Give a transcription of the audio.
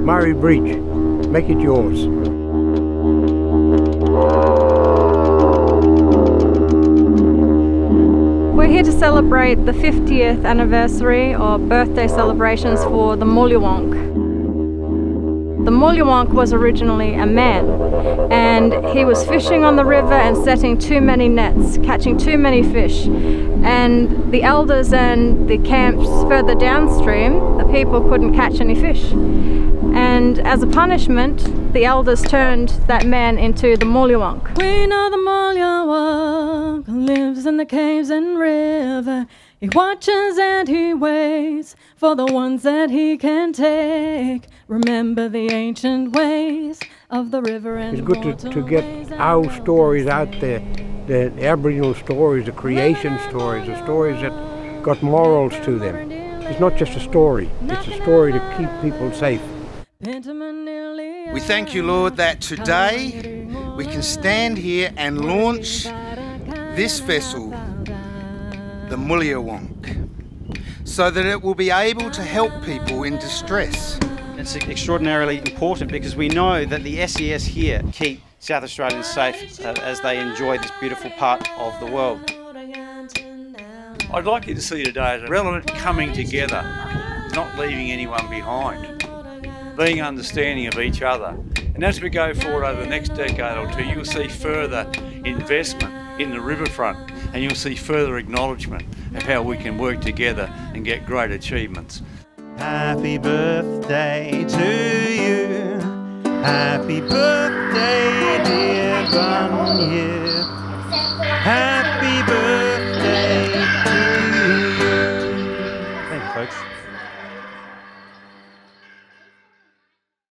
Murray Bridge. Make it yours. We're here to celebrate the 50th anniversary or birthday celebrations for the Mulyawonk. The Mulyawonk was originally a man and he was fishing on the river and setting too many nets, catching too many fish. And the elders and the camps further downstream, the people couldn't catch any fish. And as a punishment, the elders turned that man into the Mulyawonk. We know the Mulyawonk lives in the caves and river. He watches and he waits for the ones that he can take. Remember the ancient ways of the river and It's good to, to get our stories out there, the Aboriginal stories, the creation stories, the stories that got morals to them. It's not just a story, it's a story to keep people safe. We thank you, Lord, that today we can stand here and launch this vessel, the Mulyawonk, so that it will be able to help people in distress. It's extraordinarily important because we know that the SES here keep South Australians safe uh, as they enjoy this beautiful part of the world. I'd like you to see today as a relevant coming together, not leaving anyone behind, being understanding of each other. And as we go forward over the next decade or two, you'll see further investment in the riverfront and you'll see further acknowledgement of how we can work together and get great achievements. Happy birthday to you. Happy birthday, dear Bunyip. Happy birthday to you. Thanks, folks.